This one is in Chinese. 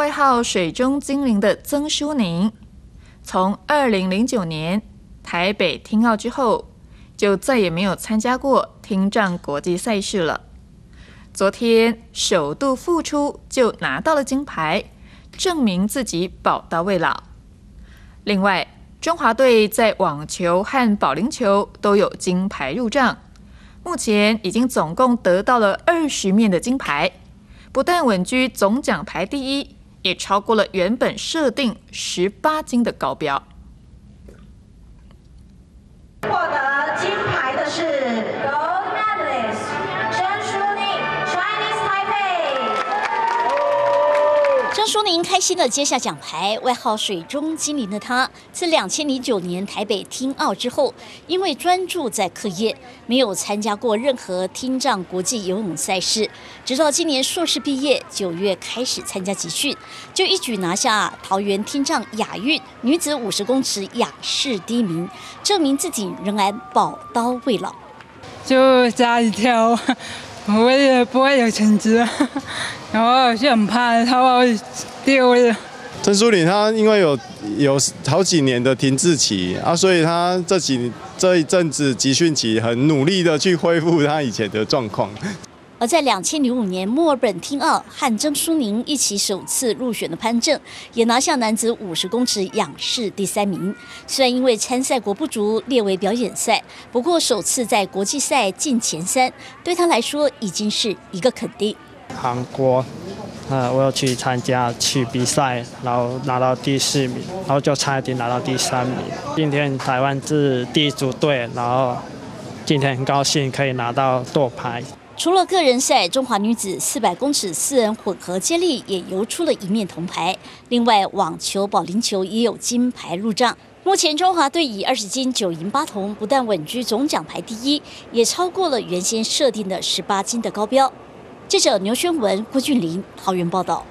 外号“水中精灵”的曾淑宁，从二零零九年台北听奥之后，就再也没有参加过听障国际赛事了。昨天首度复出，就拿到了金牌，证明自己宝刀未老。另外，中华队在网球和保龄球都有金牌入账，目前已经总共得到了二十面的金牌，不但稳居总奖牌第一，也超过了原本设定十八斤的高标。张淑宁开心的接下奖牌，外号“水中精灵”的她，自两千零九年台北听奥之后，因为专注在课业，没有参加过任何听障国际游泳赛事。直到今年硕士毕业，九月开始参加集训，就一举拿下桃园听障亚运女子五十公尺雅士第一名，证明自己仍然宝刀未老。就加一跳，我也不会有成绩，然后就很怕他会丢的。郑淑玲她因为有有好几年的停滞期啊，所以她这几这一阵子集训期很努力的去恢复她以前的状况。而在两千零五年墨尔本听奥，和曾苏宁一起首次入选的潘正，也拿下男子五十公尺仰式第三名。虽然因为参赛国不足，列为表演赛，不过首次在国际赛进前三，对他来说已经是一个肯定。韩国，呃，我有去参加去比赛，然后拿到第四名，然后就差一点拿到第三名。今天台湾是第一组队，然后今天很高兴可以拿到夺牌。除了个人赛，中华女子四百公尺四人混合接力也游出了一面铜牌。另外，网球、保龄球也有金牌入账。目前中华队以二十金九银八铜，不但稳居总奖牌第一，也超过了原先设定的十八金的高标。记者牛宣文、郭俊林桃园报道。